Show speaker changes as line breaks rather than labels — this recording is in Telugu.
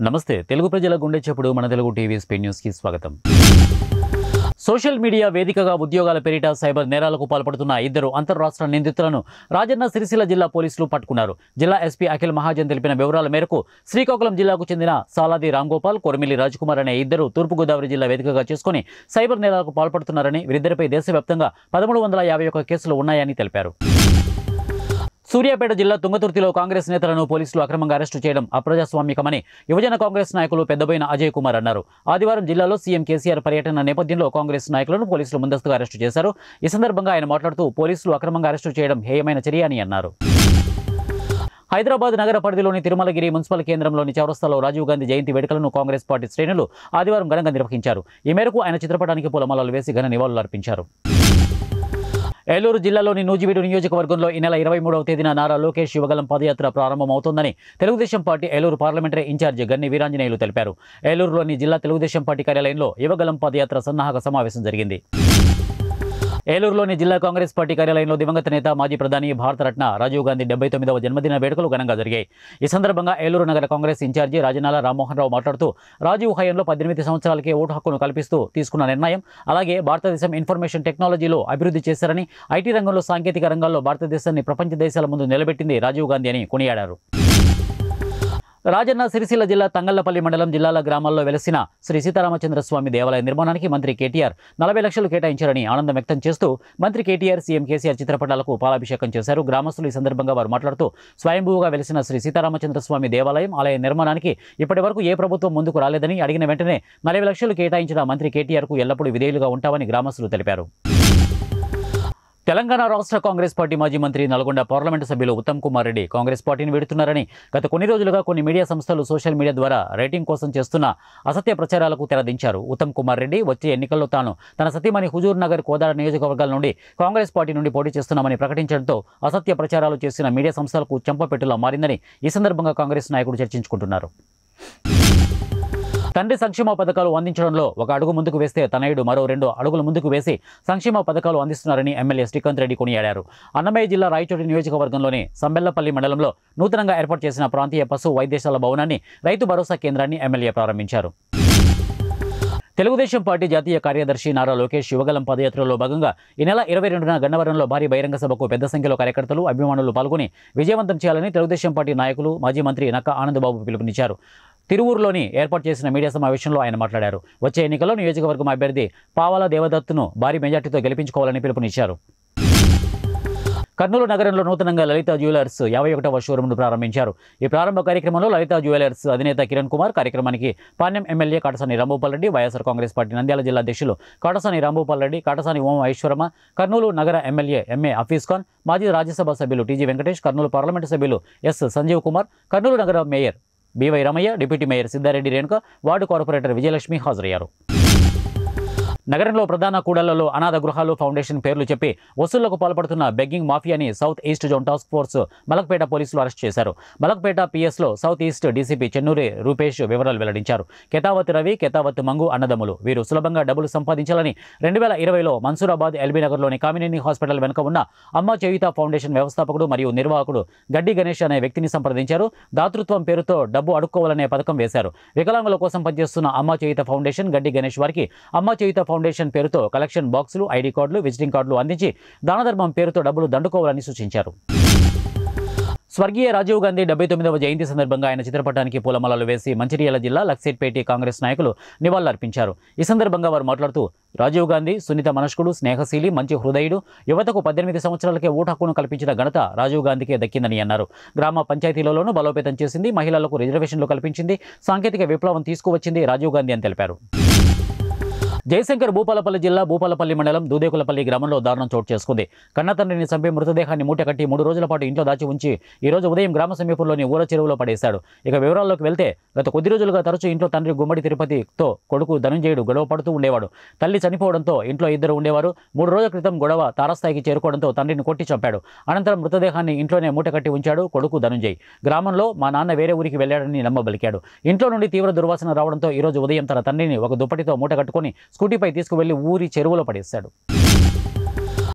నమస్తే తెలుగు ప్రజల గుండె చెప్పుడు మన తెలుగు టీవీ స్పీ న్యూస్కి స్వాగతం. సోషల్ మీడియా వేదికగా ఉద్యోగాల పేరిట సైబర్ నేరాలకు పాల్పడుతున్న ఇద్దరు అంతర్రాష్ట్ర నిందితులను రాజన్న సిరిసిల్ల జిల్లా పోలీసులు పట్టుకున్నారు. జిల్లా ఎస్పీ అఖిల్ మహాజన్ తెలిపిన వివరాల మేరకు శ్రీకాకుళం జిల్లాకు చెందిన సాలాది రామ్గోపాల్ కొరమిల్లి రాజ్కుమార్ అనే ఇద్దరు తూర్పుగోదావరి జిల్లా వేదికగా చేసుకుని సైబర్ నేరాలకు పాల్పడుతున్నారని వీరిద్దరిపై దేశవ్యాప్తంగా పదమూడు వందల యాభై ఒక్క కేసులు ఉన్నాయని తెలిపారు. సూర్యాపేట జిల్లా తుంగతుర్తిలో కాంగ్రెస్ నేతలను పోలీసులు అక్రమంగా అరెస్టు చేయడం అప్రజాస్వామికమని యువజన కాంగ్రెస్ నాయకులు పెద్దబోయిన అజయ్ కుమార్ అన్నారు. ఆదివారం జిల్లాలో సీఎం కేసీఆర్ పర్యటన నేపథ్యంలో కాంగ్రెస్ నాయకులను పోలీసులు ముందస్తుగా అరెస్టు చేశారు. ఈ సందర్భంగా ఆయన మాట్లాడుతూ పోలీసులు అక్రమంగా అరెస్టు చేయడం హేయమైన చర్య అని అన్నారు. హైదరాబాద్ నగర పరిధిలోని తిరుమలగిరి మున్సిపల్ కేంద్రంలోని చౌరస్తాలో రాజీవ్ గాంధీ జయంతి వేడుకలను కాంగ్రెస్ పార్టీ శ్రేణులు ఆదివారం ఘనంగా నిర్వహించారు. ఈ మేరకు ఆయన చిత్రపటానికి పూలమాలలు వేసి ఘన నివాళులు అర్పించారు. ఏలూరు జిల్లాలోని నూజివీడు నియోజకవర్గంలో ఈ నెల ఇరవై మూడవ తేదీన Nara Lokesh Yuvagalam పదయాత్ర ప్రారంభమవుతోందని Telugu Desam party Eluru parliamentary incharge Ganni Veeranjaneyulu తెలిపారు. ఏలూరులోని జిల్లా తెలుగుదేశం పార్టీ కార్యాలయంలో యువగలం పదయాత్ర సన్నాహక సమావేశం జరిగింది. ఏలూరులోని జిల్లా కాంగ్రెస్ పార్టీ కార్యాలయంలో దివంగత నేత మాజీ ప్రధాని భారతరత్న రాజీవ్ గాంధీ డెబ్బై తొమ్మిదవ జన్మదిన వేడుకలు ఘనంగా జరిగాయి. ఈ సందర్భంగా ఏలూరు నగర కాంగ్రెస్ ఇన్ఛార్జి రాజనాల రామ్మోహన్ రావు మాట్లాడుతూ రాజీవ్ హయాంలో పద్దెనిమిది సంవత్సరాలకే ఓటు హక్కును కల్పిస్తూ తీసుకున్న నిర్ణయం అలాగే భారతదేశం ఇన్ఫర్మేషన్ టెక్నాలజీలో అభివృద్ధి చేశారని ఐటీ రంగంలో సాంకేతిక రంగాల్లో భారతదేశాన్ని ప్రపంచ దేశాల ముందు నిలబెట్టింది రాజీవ్ గాంధీ అని కొనియాడారు. రాజన్న సిరిసిల్ల జిల్లా తంగళ్ళపల్లి మండలం జిల్లాల గ్రామాల్లో వెలసిన శ్రీ సీతారామచంద్ర స్వామి దేవాలయ నిర్మాణానికి మంత్రి కేటీఆర్ నలభై లక్షలు కేటాయించారని ఆనందం వ్యక్తం చేస్తూ మంత్రి కేటీఆర్ సీఎం కేసీఆర్ చిత్రపటాలకు పాలాభిషేకం చేశారు. గ్రామస్తులు ఈ సందర్భంగా వారు మాట్లాడుతూ స్వయంభూగా వెలిసిన శ్రీ సీతారామచంద్ర స్వామి దేవాలయం ఆలయ నిర్మాణానికి ఇప్పటి వరకు ఏ ప్రభుత్వం ముందుకు రాలేదని అడిగిన వెంటనే నలభై లక్షలు కేటాయించిన మంత్రి కేటీఆర్కు ఎల్లప్పుడూ విధేయులుగా ఉంటామని గ్రామస్తులు తెలిపారు. తెలంగాణ రాష్ట్ర కాంగ్రెస్ పార్టీ మాజీ మంత్రి నల్గొండ పార్లమెంటు సభ్యులు ఉత్తమ్ కుమార్ రెడ్డి కాంగ్రెస్ పార్టీని వెడుతున్నారని గత కొన్ని రోజులుగా కొన్ని మీడియా సంస్థలు సోషల్ మీడియా ద్వారా రేటింగ్ కోసం చేస్తున్న అసత్య ప్రచారాలకు తెరదించారు. ఉత్తమ్ కుమార్ రెడ్డి వచ్చే ఎన్నికల్లో తాను తన సతీమణి హుజూర్ నగర్ కోదాడ నియోజకవర్గాల నుండి కాంగ్రెస్ పార్టీ నుండి పోటీ చేస్తున్నామని ప్రకటించడంతో అసత్య ప్రచారాలు చేసిన మీడియా సంస్థలకు చెంపపెట్టులా మారిందని ఈ సందర్భంగా కాంగ్రెస్ నాయకుడు చర్చించుకుంటున్నారు. తండ్రి సంక్షేమ పథకాలు అందించడంలో ఒక అడుగు ముందుకు వేస్తే తనయుడు మరో రెండు అడుగులు ముందుకు వేసి సంక్షేమ పథకాలు అందిస్తున్నారని ఎమ్మెల్యే శ్రీకాంత్ రెడ్డి కొనియాడారు. అన్నమయ్య జిల్లా రాయచోటి నియోజకవర్గంలోని సంబెల్లపల్లి మండలంలో నూతనంగా ఏర్పాటు చేసిన ప్రాంతీయ పశు వైద్యశాల భవనాన్ని రైతు భరోసా కేంద్రాన్ని ఎమ్మెల్యే ప్రారంభించారు. తెలుగుదేశం పార్టీ జాతీయ కార్యదర్శి నారా లోకేష్ యువగలం పదయాత్రలో భాగంగా ఈ నెల ఇరవై రెండున గన్నవరంలో భారీ బహిరంగ సభకు పెద్ద సంఖ్యలో కార్యకర్తలు అభిమానులు పాల్గొని విజయవంతం చేయాలని తెలుగుదేశం పార్టీ నాయకులు మాజీ మంత్రి నక్క ఆనందబాబు పిలుపునిచ్చారు. తిరువూరులోని ఏర్పాటు చేసిన మీడియా సమావేశంలో ఆయన మాట్లాడారు. వచ్చే ఎన్నికల్లో నియోజకవర్గం అభ్యర్థి పావాల దేవదత్తును భారీ మెజార్టీతో గెలిపించుకోవాలని పిలుపునిచ్చారు. కర్నూలు నగరంలో నూతనంగా లలిత జ్యువెలర్స్ యాభై ఒకటవ షోరూమ్ను ప్రారంభించారు. ఈ ప్రారంభ కార్యక్రమంలో లలిత జ్యువెలర్స్ అధినేత కిరణ్ కుమార్ కార్యక్రమానికి Panyam MLA Katasani Rambhupal Reddy YSR Congress party Nandyal జిల్లా అధ్యక్షులు కాటసాని రాంభూపాల్ రెడ్డి కాటసాని ఓం ఐశ్వరమ్మ కర్నూలు నగర ఎమ్మెల్యే ఎంఏ హఫీజ్ ఖాన్ మాజీ రాజ్యసభ సభ్యులు టీజీ వెంకటేష్ కర్నూలు పార్లమెంటు సభ్యులు ఎస్ సంజీవ్ కుమార్ కర్నూలు నగర mayor BY Ramaiah deputy mayor Siddha Reddy Renuka ward corporator Vijayalakshmi హాజరయ్యారు. నగరంలో ప్రధాన కూడళ్ళలో అనాథ గృహాలు ఫౌండేషన్ పేర్లు చెప్పి వసూళ్ళకు పాల్పడుతున్న begging మాఫియాని south east zone task force Malakpet పోలీసులు అరెస్ట్ చేశారు. Malakpet పిఎస్లో south east DCP Chennuri Rupesh వివరాలు వెల్లడించారు. కెతావత్ రవి కెతావత్ మంగు అన్నదమ్ములు. వీరు సులభంగా డబ్బులు సంపాదించాలని రెండు వేల ఇరవైలో మన్సూరాబాద్ ఎల్బీ నగర్లోని కామినేని హాస్పిటల్ వెనుక ఉన్న అమ్మ చేయుత ఫౌండేషన్ వ్యవస్థాపకుడు మరియు నిర్వాహకుడు గడ్డి గణేష్ అనే వ్యక్తిని సంప్రదించారు. దాతృత్వం పేరుతో డబ్బు అడుక్కోవాలనే పథకం వేశారు. వికలాంగుల కోసం పనిచేస్తున్న అమ్మ చేయుత ఫౌండేషన్ గడ్డి గణేష్ వారికి అమ్మ చేయుత ఫౌండేషన్ పేరుతో కలెక్షన్ బాక్సులు ఐడి కార్డులు విజిటింగ్ కార్డులు అందించి దానధర్మం పేరుతో డబ్బులు దండుకోవాలని సూచించారు. స్వర్గీయ రాజీవ్ గాంధీ డెబ్బై తొమ్మిదవ జయంతి సందర్భంగా ఆయన చిత్రపటానికి పూలమాలలు వేసి మంచిర్యాల జిల్లా లక్సేట్పేట కాంగ్రెస్ నాయకులు నివాళులర్పించారు. ఈ సందర్భంగా వారు మాట్లాడుతూ రాజీవ్ గాంధీ సున్నిత మనస్కుడు స్నేహశీలి మంచి హృదయుడు యువతకు పద్దెనిమిది సంవత్సరాలకే ఓటు హక్కును కల్పించిన ఘనత రాజీవ్ గాంధీకే దక్కిందని అన్నారు. గ్రామ పంచాయతీలలోనూ బలోపేతం చేసింది మహిళలకు రిజర్వేషన్లు కల్పించింది సాంకేతిక విప్లవం తీసుకువచ్చింది రాజీవ్ గాంధీ అని తెలిపారు. జయశంకర్ భూపాలపల్లి జిల్లా భూపాలపల్లి మండలం దూదేకులపల్లి గ్రామంలో దారుణం చోటు చేసుకుంది. కన్నతండ్రిని చంపి మృతదేహాన్ని మూటకట్టి మూడు రోజుల పాటు ఇంట్లో దాచి ఉంచి ఈ రోజు ఉదయం గ్రామ సమీపంలోని ఊర చెరువులో పడేశాడు. ఇక వివరాల్లోకి వెళ్తే గత కొద్ది రోజులుగా తరచూ ఇంట్లో తండ్రి గుమ్మడి తిరుపతితో కొడుకు ధనుంజయుడు గొడవ పడుతూ ఉండేవాడు. తల్లి చనిపోవడంతో ఇంట్లో ఇద్దరు ఉండేవారు. మూడు రోజుల క్రితం గొడవ తారస్థాయికి చేరుకోవడంతో తండ్రిని కొట్టి చంపాడు. అనంతరం మృతదేహాన్ని ఇంట్లోనే మూటకట్టి ఉంచాడు కొడుకు ధనుంజయ్. గ్రామంలో మా నాన్న వేరే ఊరికి వెళ్ళాడని నమ్మబలికాడు. ఇంట్లో నుండి తీవ్ర దుర్వాసన రావడంతో ఈ రోజు ఉదయం తన తండ్రిని ఒక దుప్పటితో మూట కట్టుకొని స్కూటీపై తీసుకువెళ్ళి ఊరి చెరువులో పడేశాడు